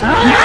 Ah!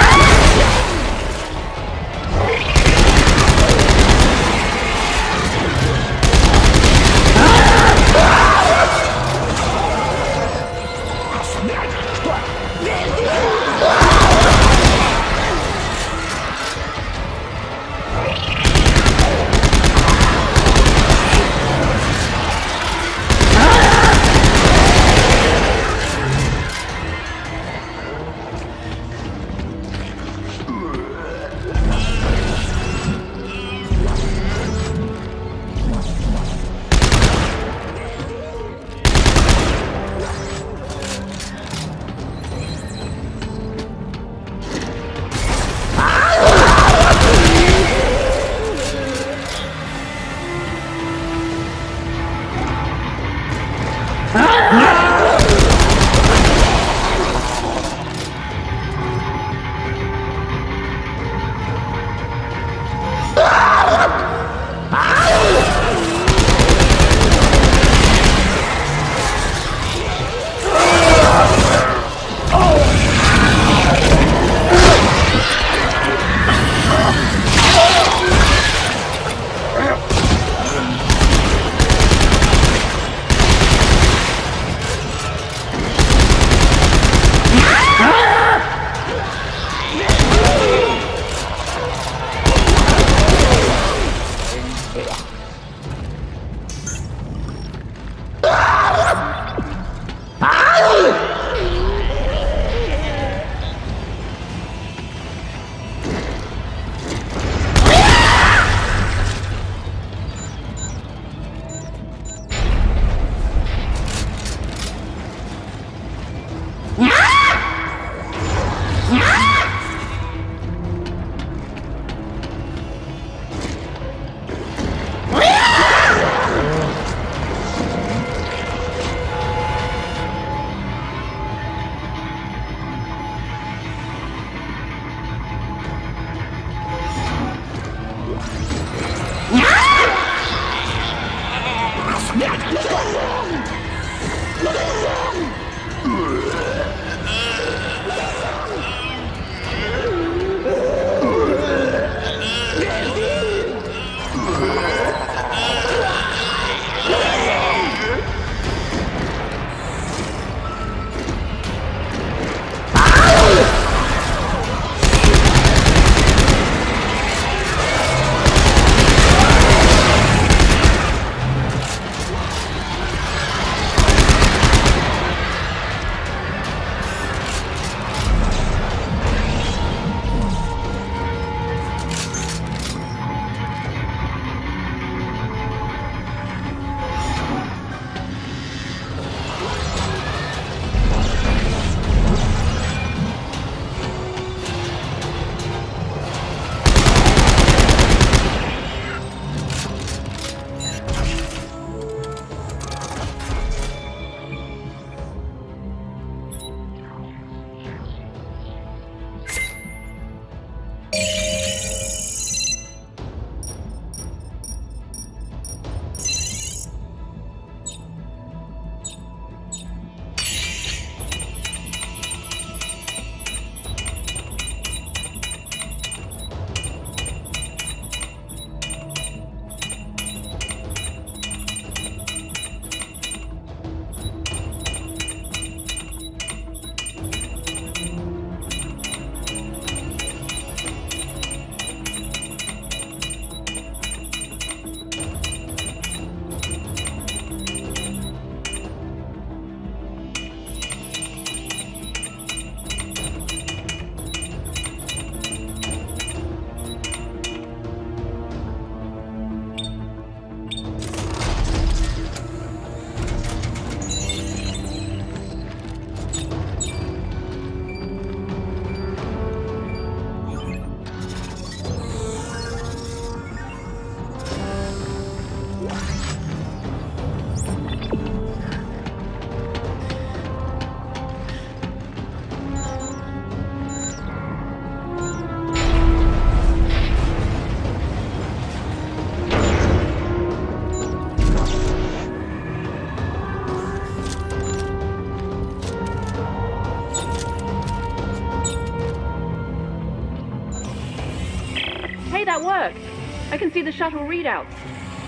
See the shuttle readouts.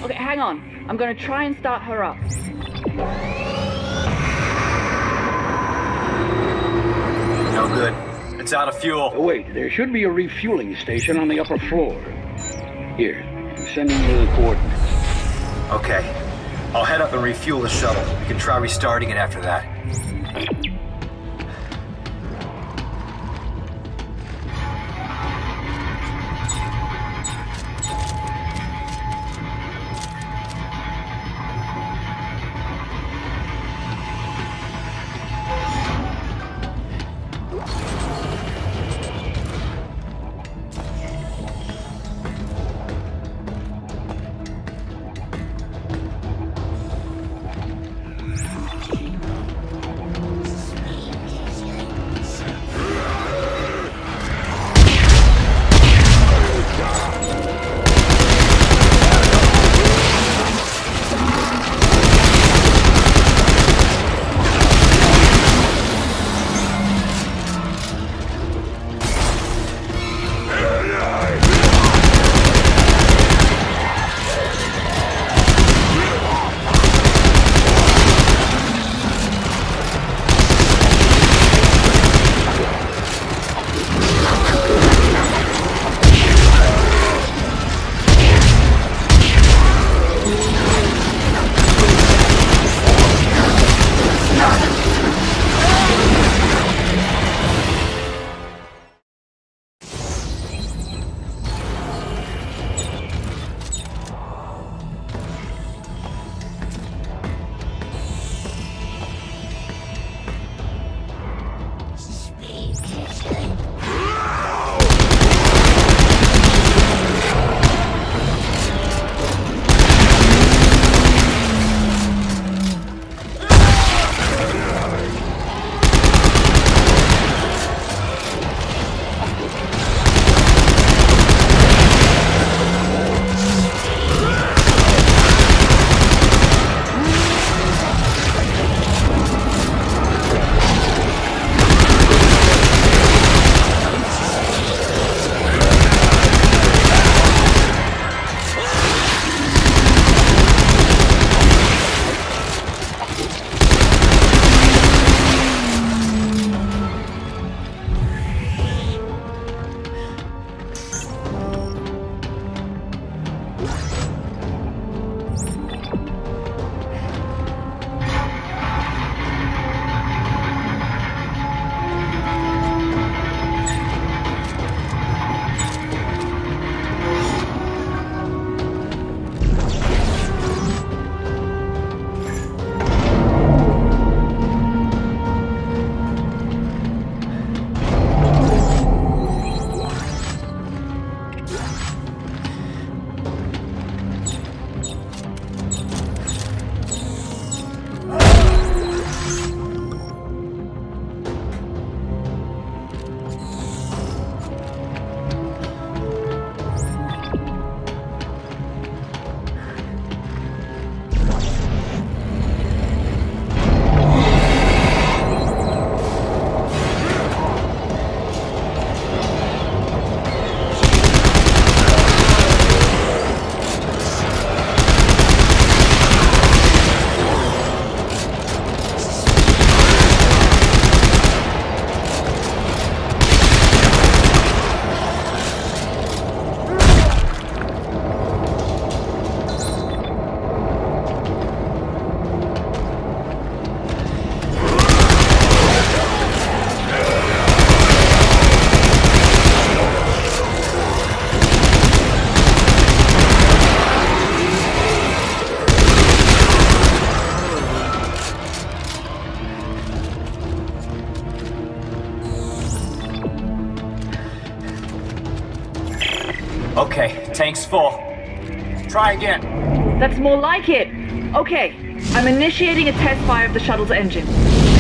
Okay, hang on. I'm gonna try and start her up. No good. It's out of fuel. Oh, wait, there should be a refueling station on the upper floor. Here, I'm sending you the coordinates. Okay. I'll head up and refuel the shuttle. We can try restarting it after that. Tank's full. Try again. That's more like it. Okay, I'm initiating a test fire of the shuttle's engine.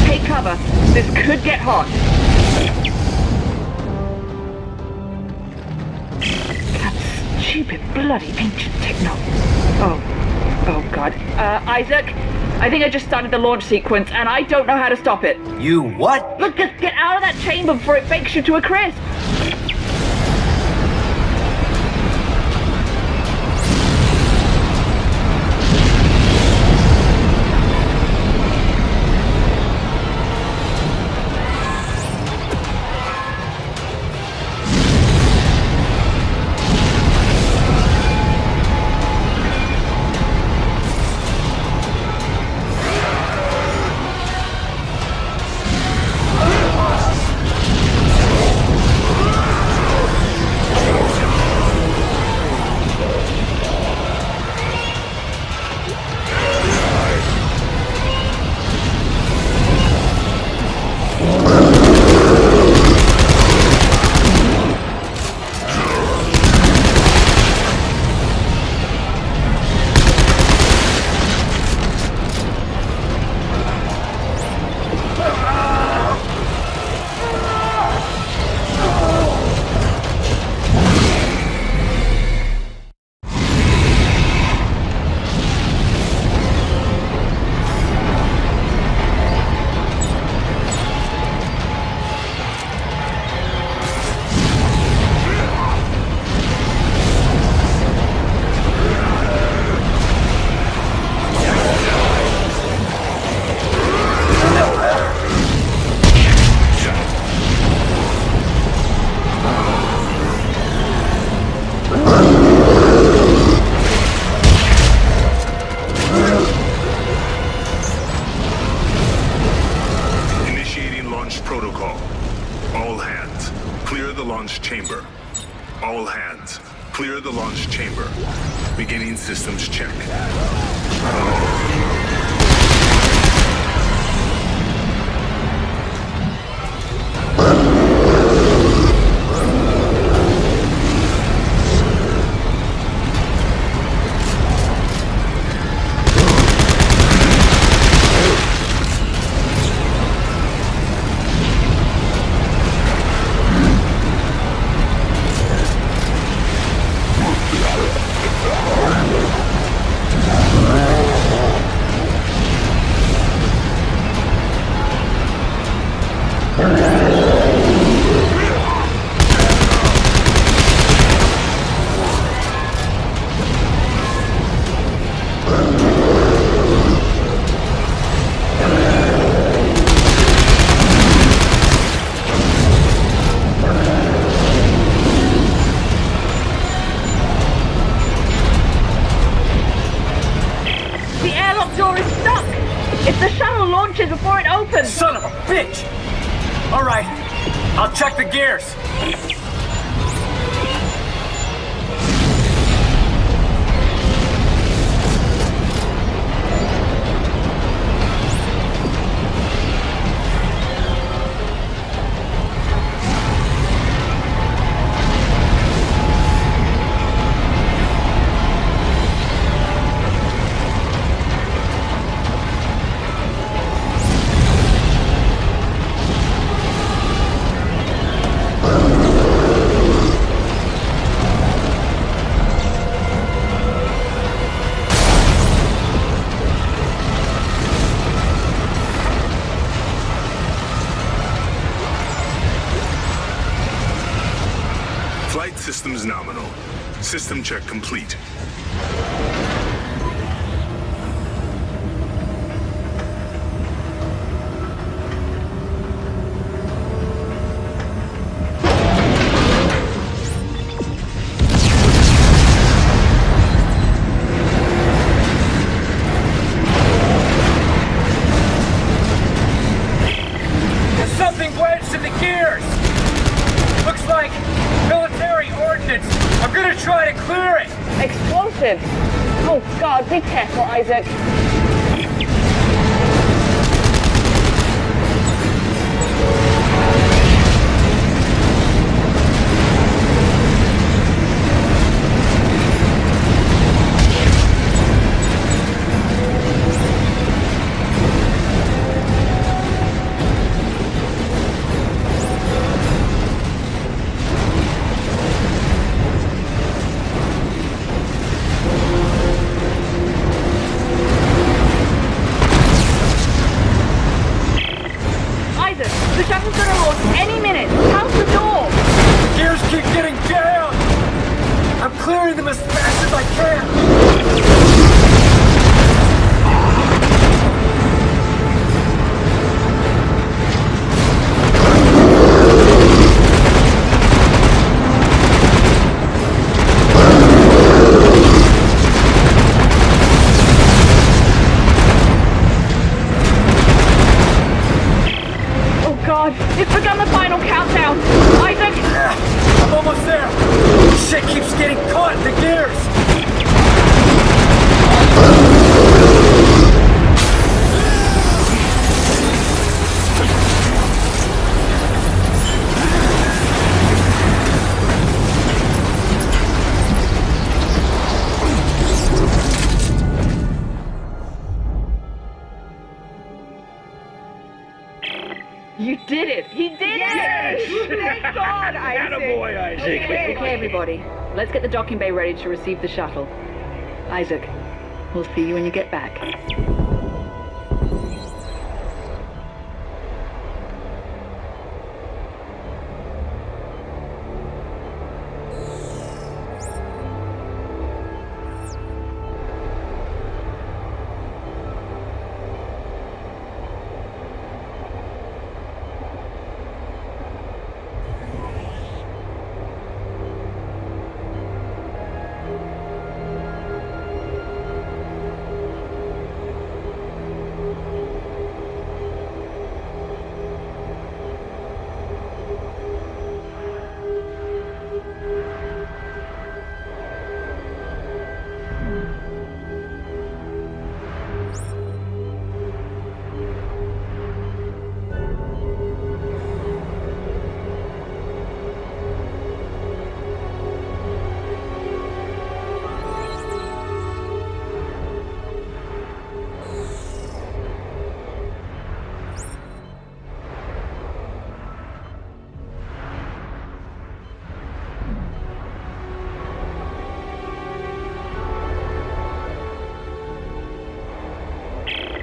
Take cover. This could get hot. That stupid, bloody ancient techno. Oh. Oh, God. Uh, Isaac, I think I just started the launch sequence, and I don't know how to stop it. You what? Look, just get out of that chamber before it bakes you to a crisp. You did it. He did yes. it. Yes. Oh, thank God, Isaac. Attaboy, Isaac. Okay. okay, everybody. Let's get the docking bay ready to receive the shuttle. Isaac, we'll see you when you get back.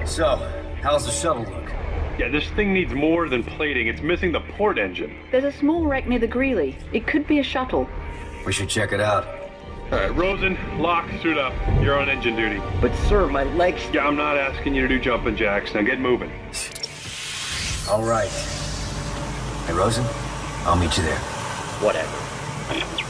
So, how's the shuttle look? Yeah, this thing needs more than plating. It's missing the port engine. There's a small wreck near the Greely. It could be a shuttle. We should check it out. All right, Rosen, lock, suit up. You're on engine duty. But sir, my legs... Yeah, I'm not asking you to do jumping jacks. Now get moving. All right. Hey, Rosen, I'll meet you there. Whatever.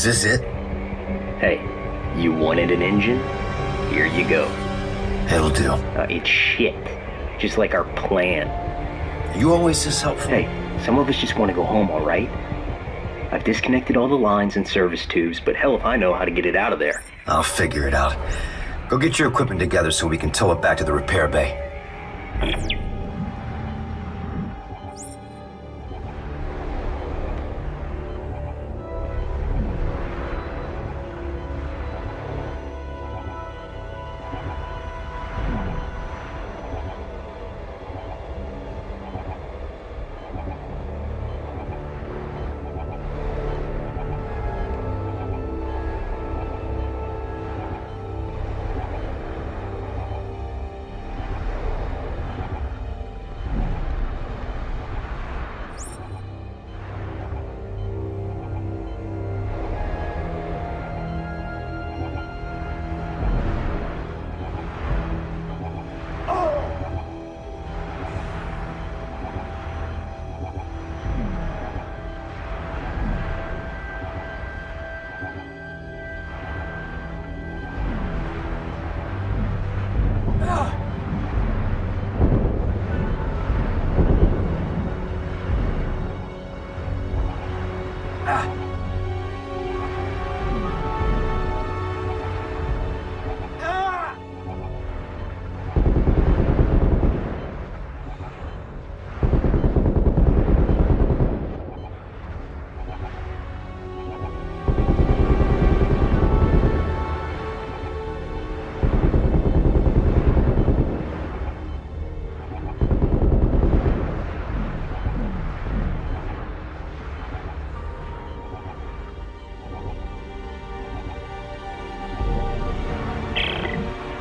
Is this it? Hey, you wanted an engine? Here you go. It'll do. Uh, it's shit. Just like our plan. You always this helpful. Hey, some of us just want to go home, all right? I've disconnected all the lines and service tubes, but hell if I know how to get it out of there. I'll figure it out. Go get your equipment together so we can tow it back to the repair bay.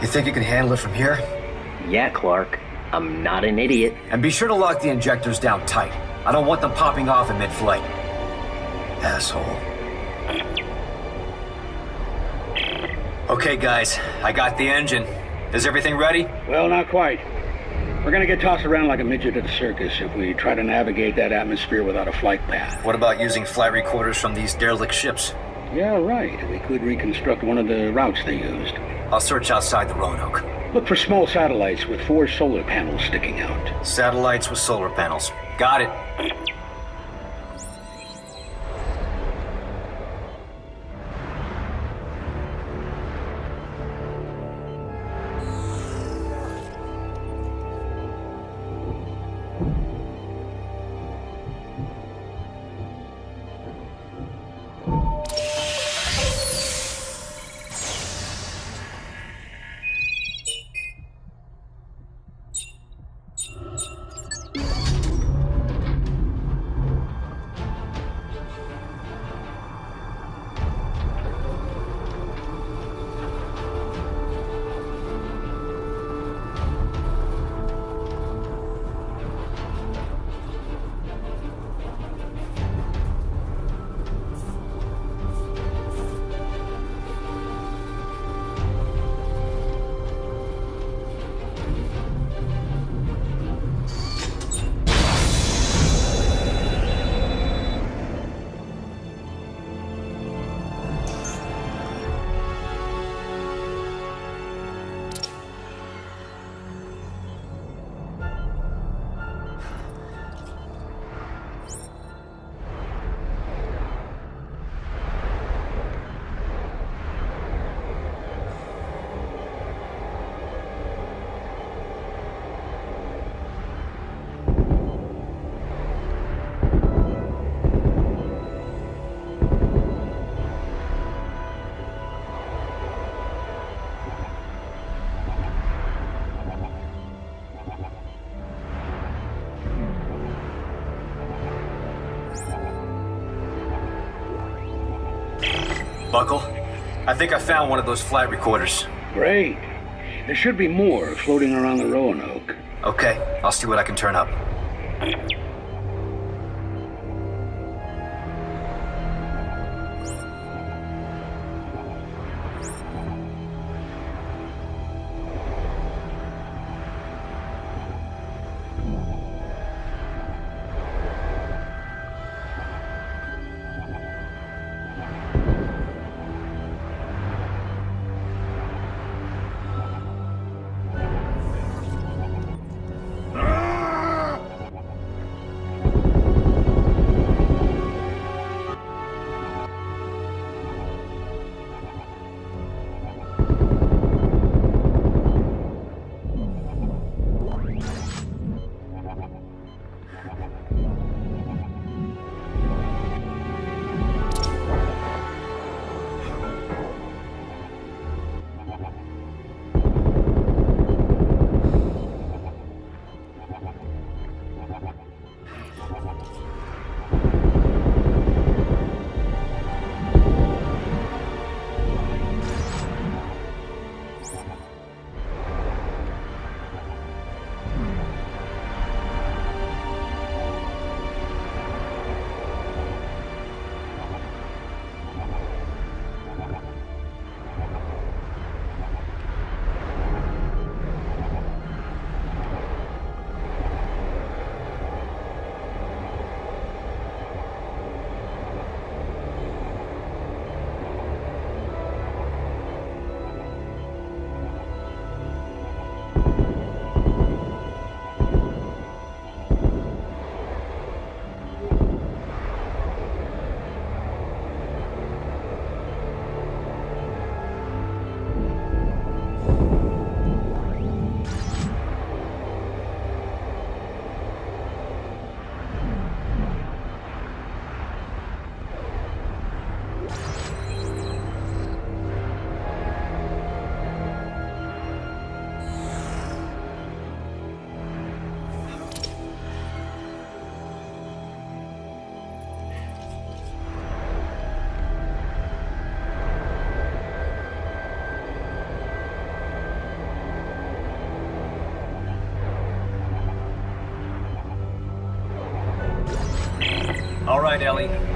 Think you can handle it from here? Yeah, Clarke. I'm not an idiot. And be sure to lock the injectors down tight. I don't want them popping off in mid-flight. Asshole. Okay, guys. I got the engine. Is everything ready? Well, not quite. We're gonna get tossed around like a midget at the circus if we try to navigate that atmosphere without a flight path. What about using flight recorders from these derelict ships? Yeah, right. We could reconstruct one of the routes they used. I'll search outside the Roanoke. Look for small satellites with four solar panels sticking out. Satellites with solar panels. Got it. Buckell, I think I found one of those flight recorders. Great. There should be more floating around the Roanoke. Okay, I'll see what I can turn up.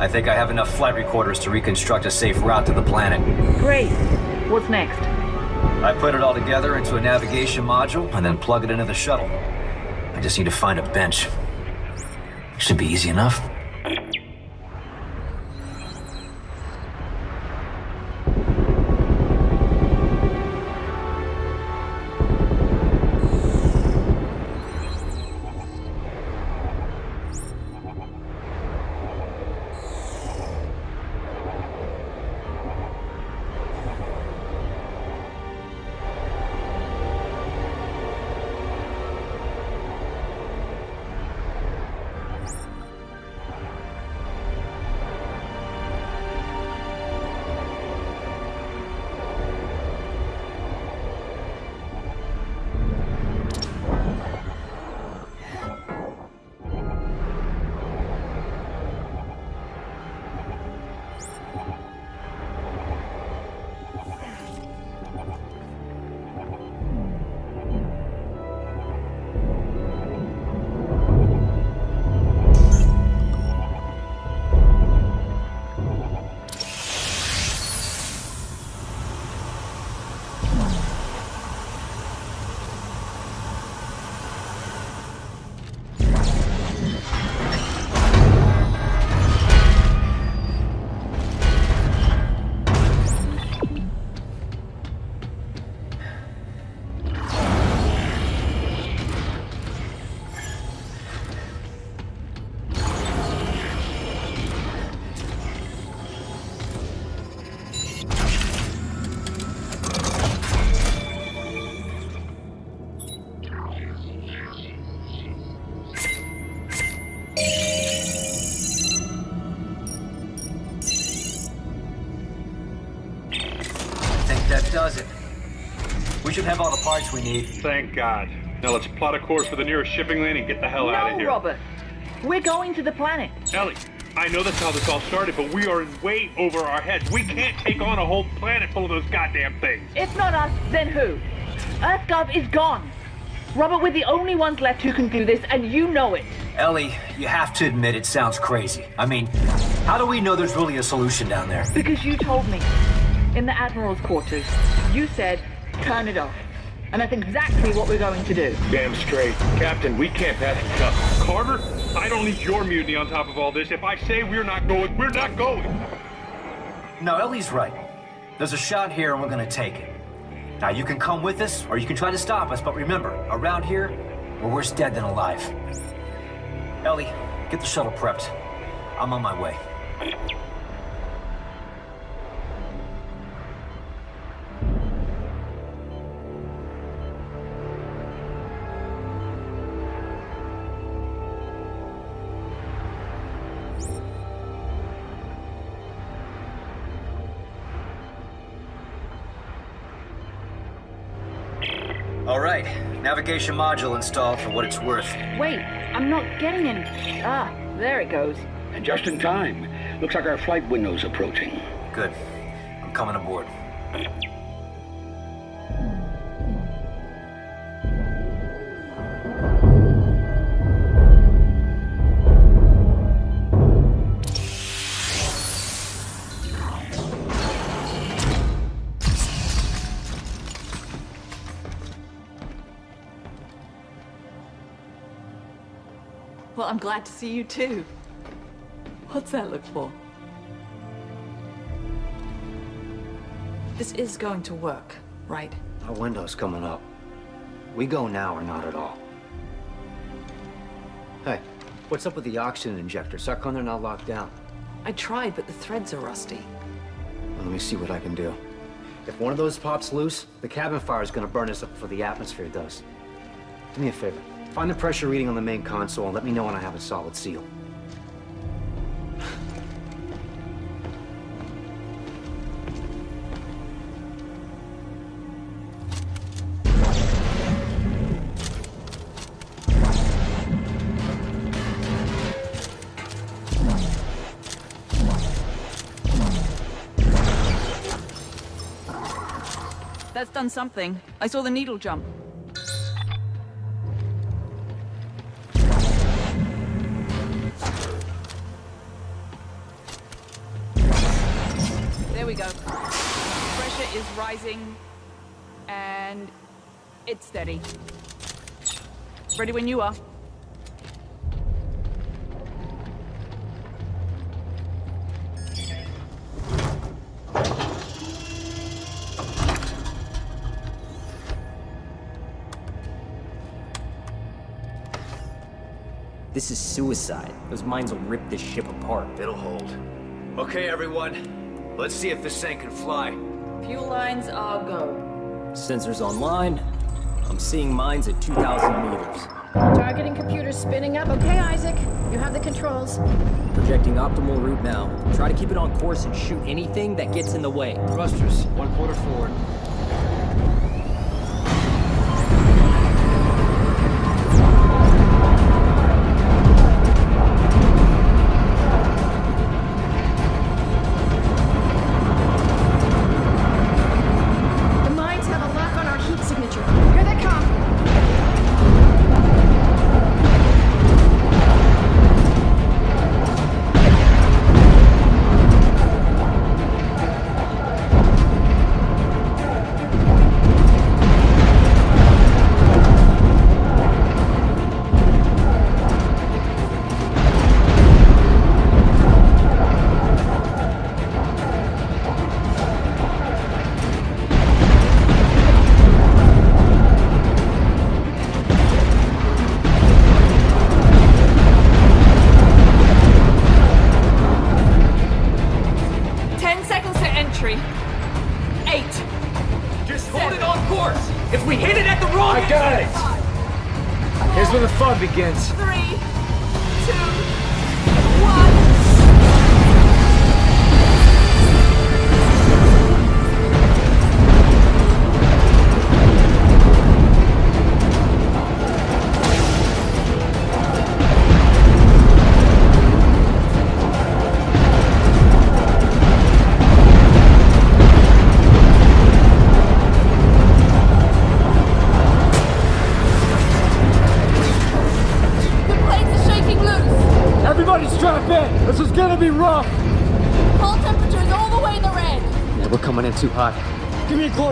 I think I have enough flight recorders to reconstruct a safe route to the planet. Great. What's next? I put it all together into a navigation module and then plug it into the shuttle. I just need to find a bench. Should be easy enough. All the parts we need. Thank God. Now let's plot a course for the nearest shipping lane and get the hell out of here. No, here. Robert. We're going to the planet. Ellie, I know that's how this all started, but we are in way over our heads. We can't take on a whole planet full of those goddamn things. If not us, then who? EarthGov is gone. Robert, we're the only ones left who can do this, and you know it. Ellie, you have to admit it sounds crazy. I mean, how do we know there's really a solution down there? Because you told me. In the Admiral's quarters, you said, turn it off. And that's exactly what we're going to do. Damn straight. Captain, we can't pass this up. Carver, I don't need your mutiny on top of all this. If I say we're not going, we're not going. No, Ellie's right. There's a shot here and we're gonna take it. Now you can come with us or you can try to stop us, but remember, around here, we're worse dead than alive. Ellie, get the shuttle prepped. I'm on my way. All right, navigation module installed for what it's worth. Wait, I'm not getting any. Ah, there it goes. And just in time. Looks like our flight window's approaching. Good. I'm coming aboard. Glad to see you too. What's that look for? This is going to work, right? Our window's coming up. We go now or not at all. Hey, what's up with the oxygen injector? Sarkon, they're not locked down. I tried, but the threads are rusty. Well, let me see what I can do. If one of those pops loose, the cabin fire is gonna burn us up before the atmosphere does. Do me a favor. Find the pressure reading on the main console and let me know when I have a solid seal. That's done something. I saw the needle jump. Rising, and it's steady. Ready when you are. This is suicide. Those mines will rip this ship apart. It'll hold. Okay, everyone. Let's see if this thing can fly. Fuel lines are go. Sensors online. I'm seeing mines at 2,000 meters. Targeting computers spinning up. Okay, Isaac. You have the controls. Projecting optimal route now. Try to keep it on course and shoot anything that gets in the way. Thrusters, one quarter forward.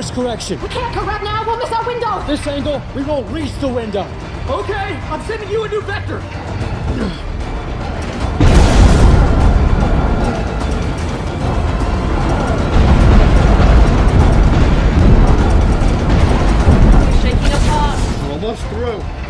Course correction. We can't correct now. We'll miss our window. This angle, we won't reach the window. Okay, I'm sending you a new vector. Shaking apart. We're almost through.